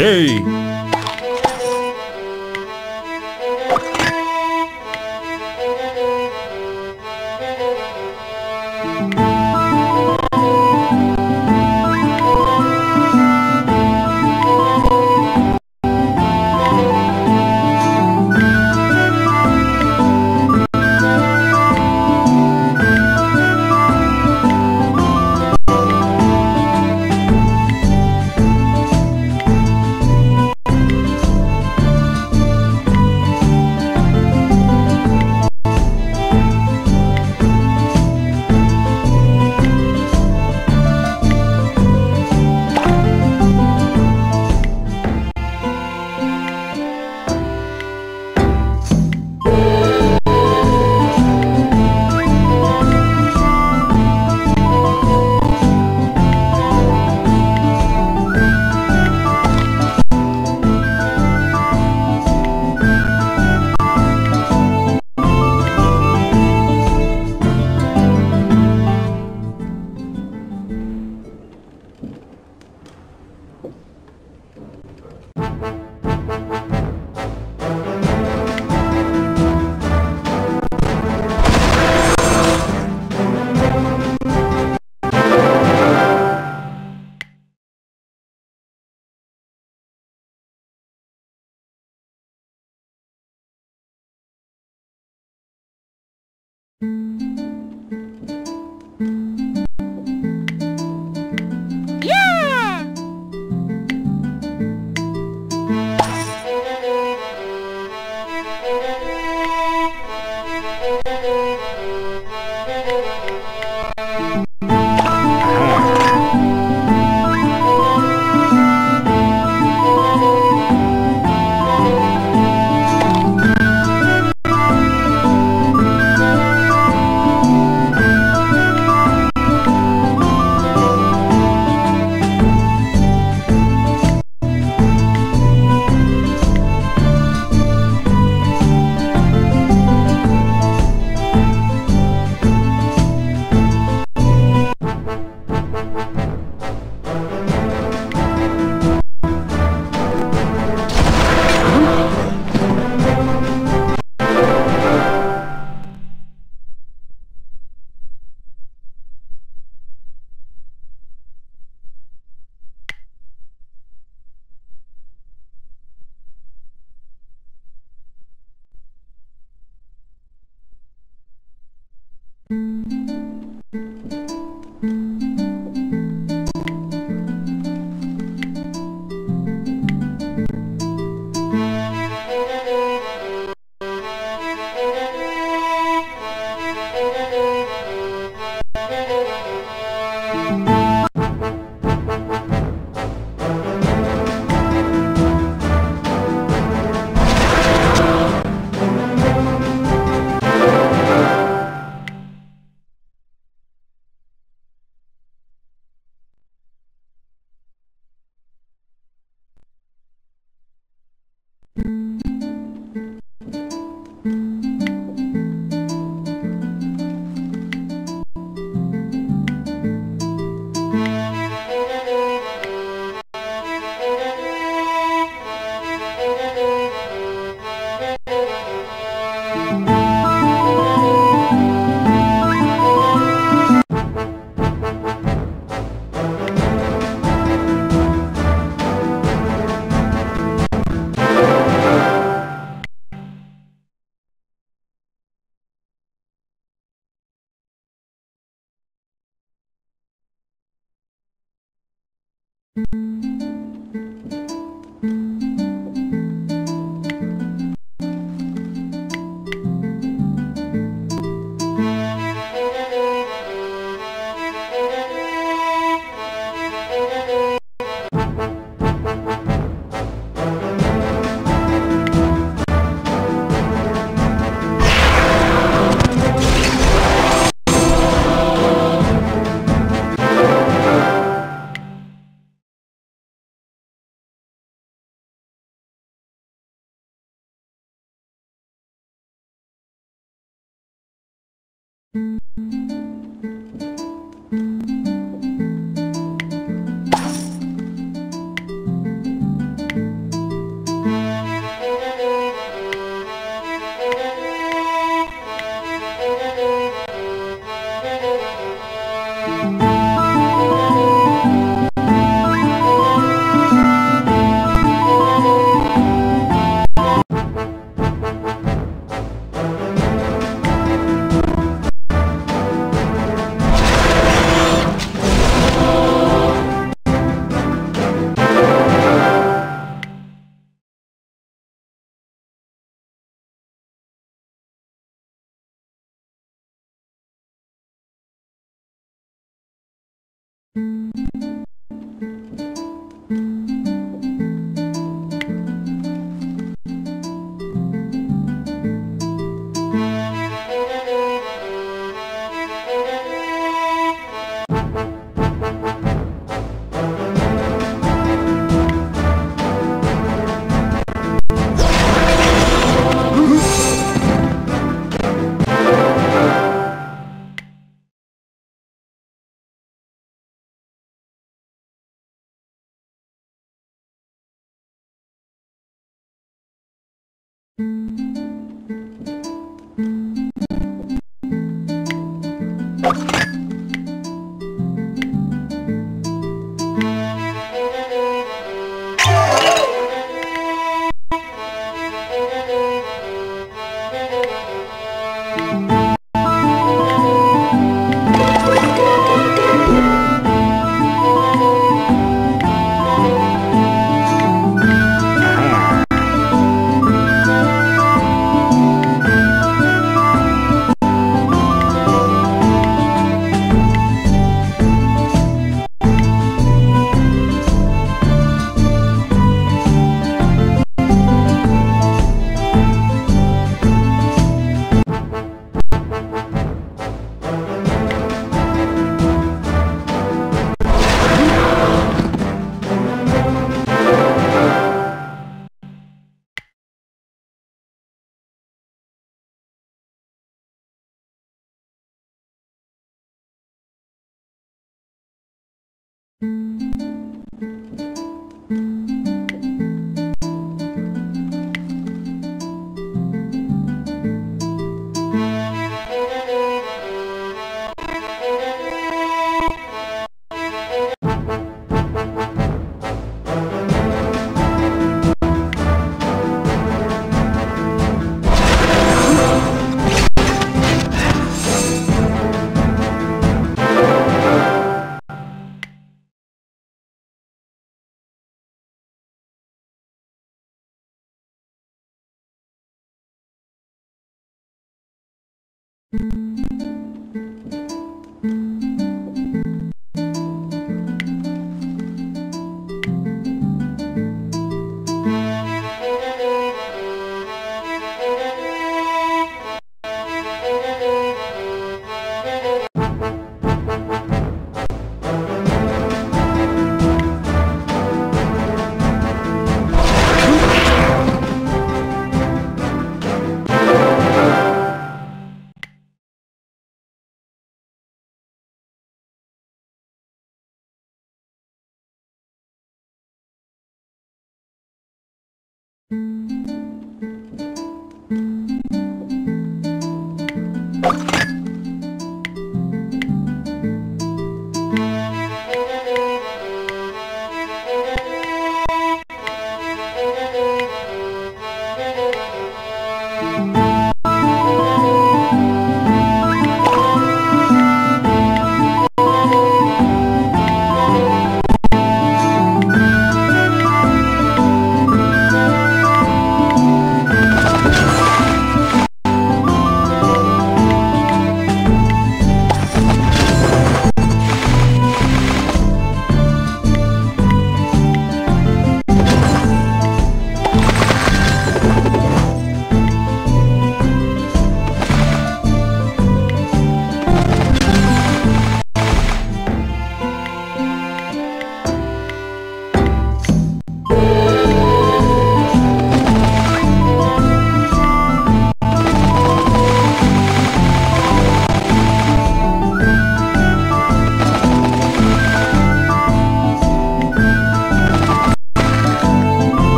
Yay!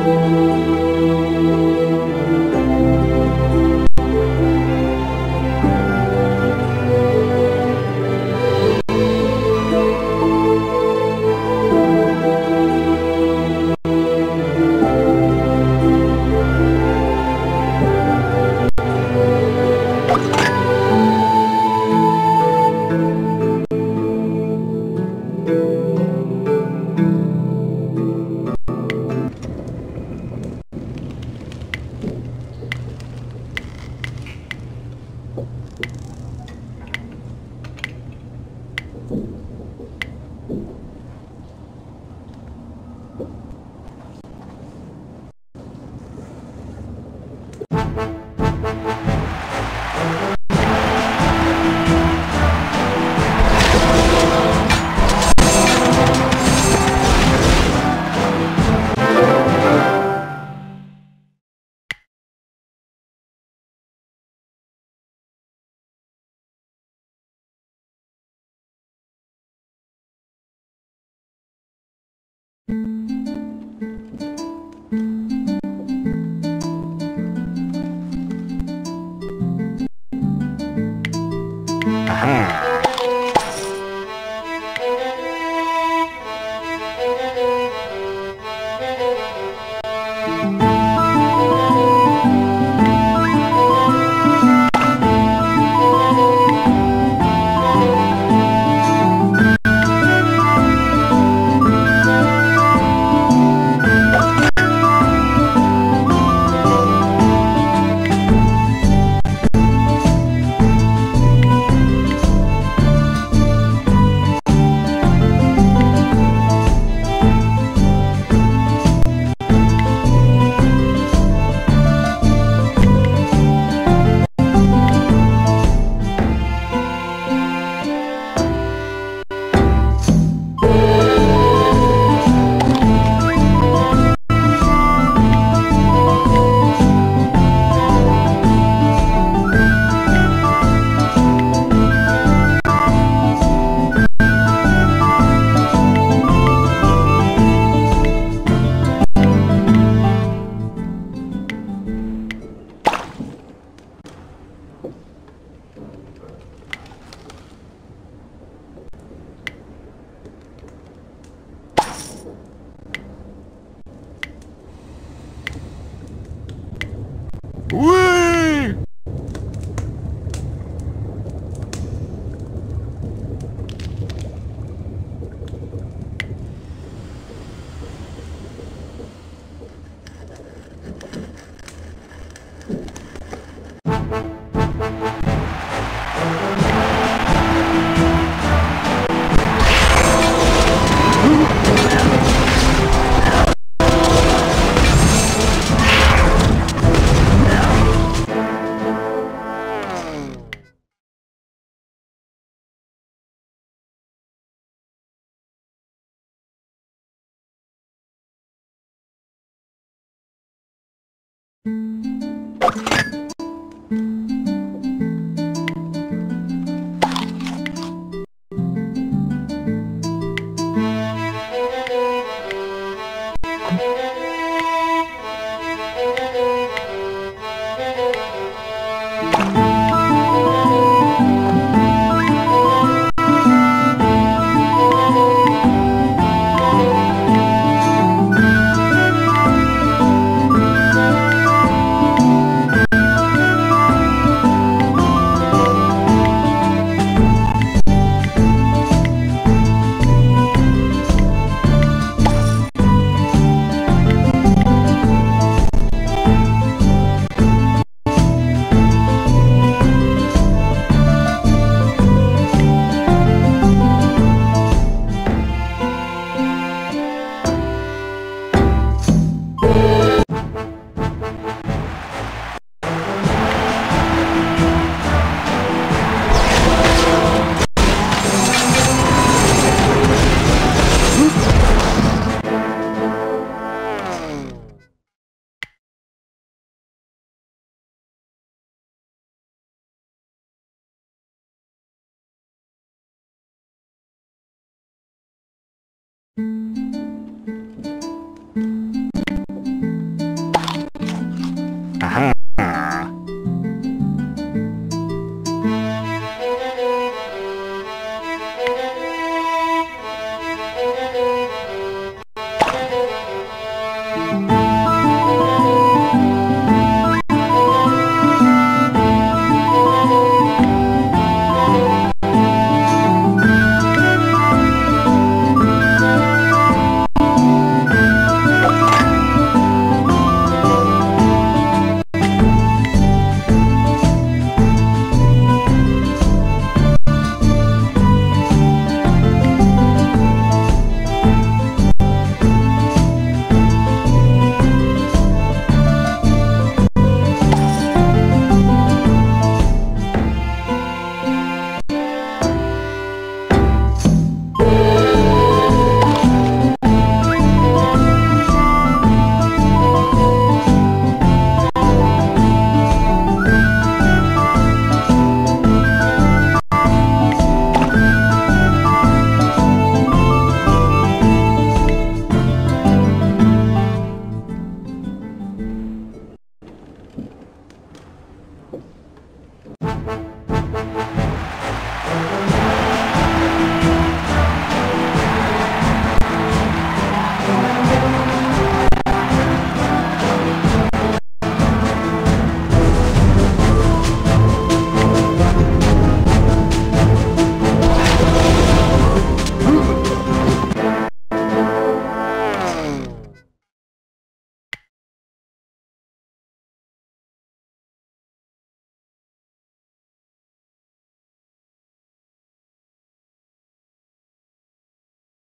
Música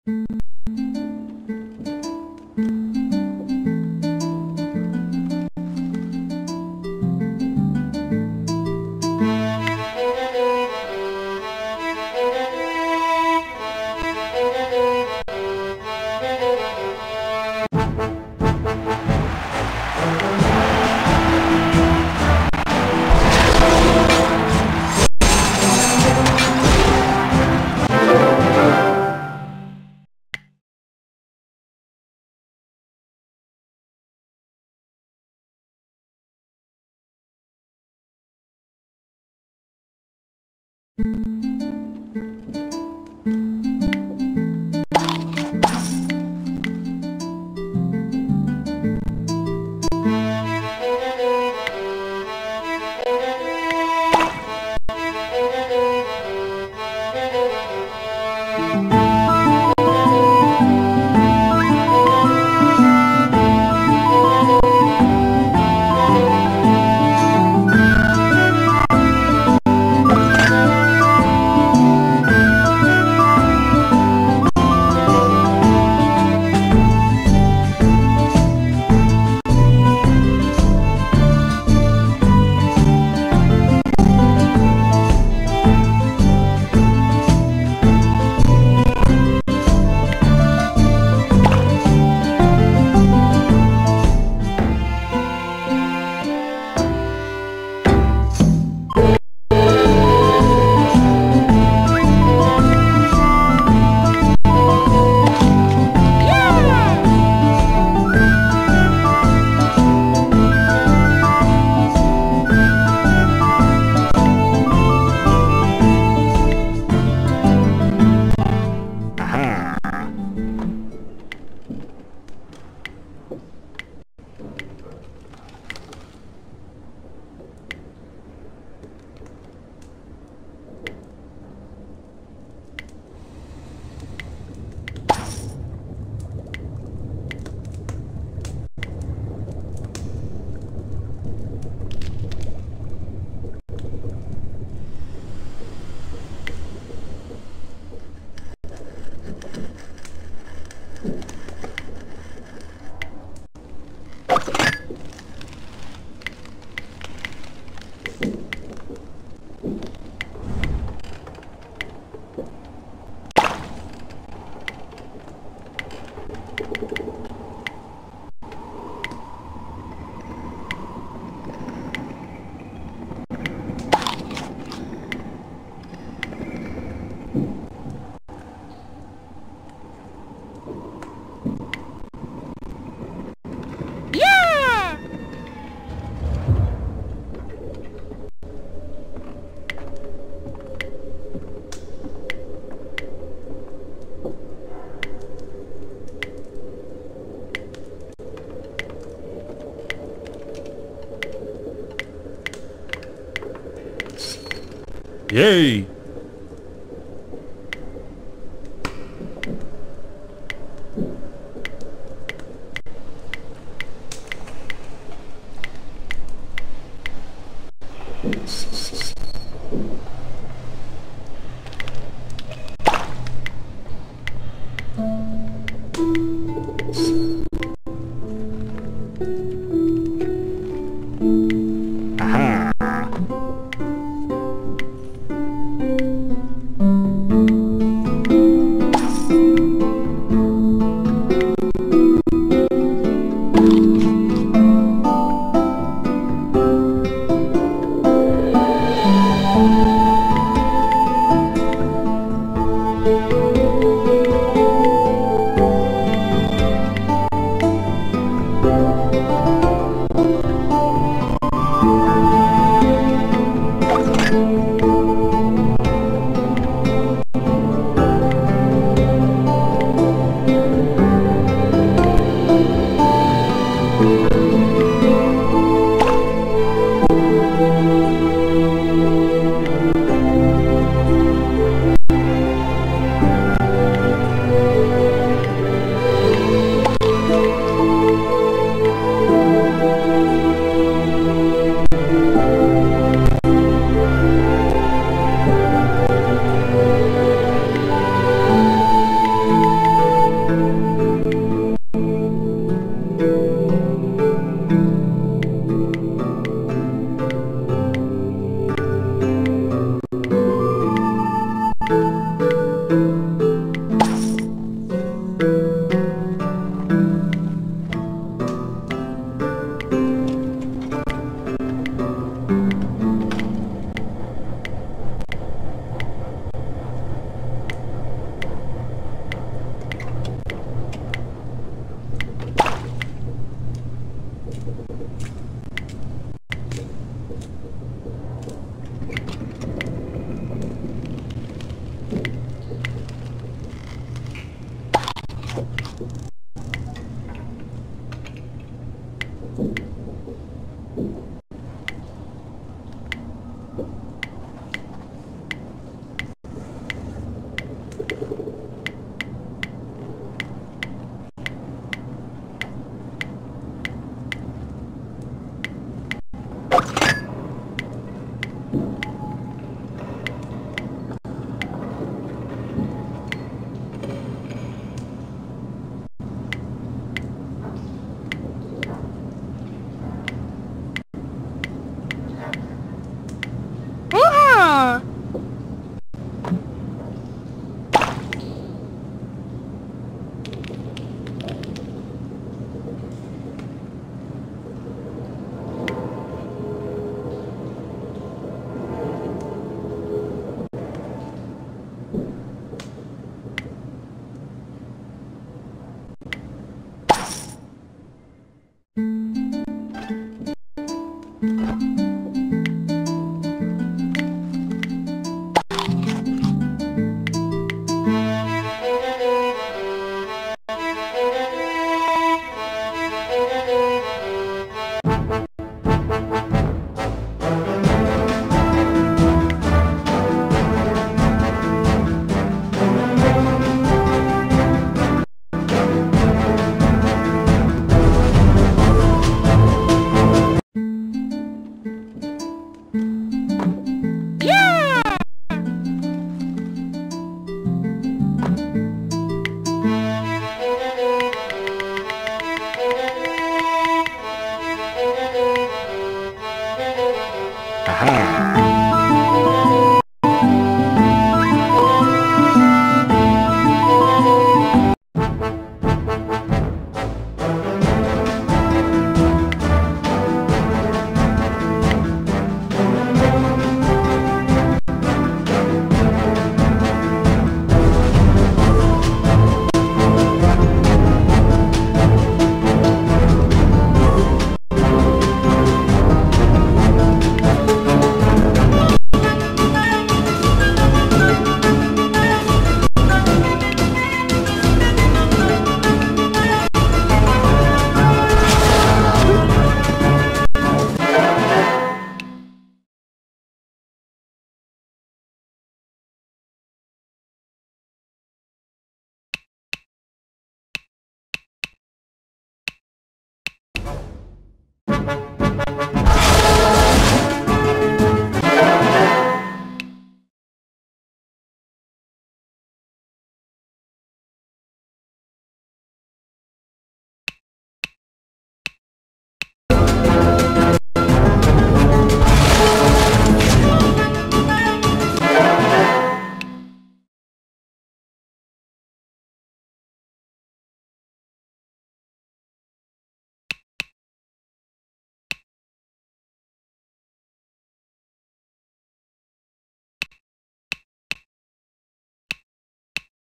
Thank mm -hmm. you. Mm-hmm. Yay!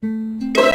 Yay!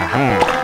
Aha.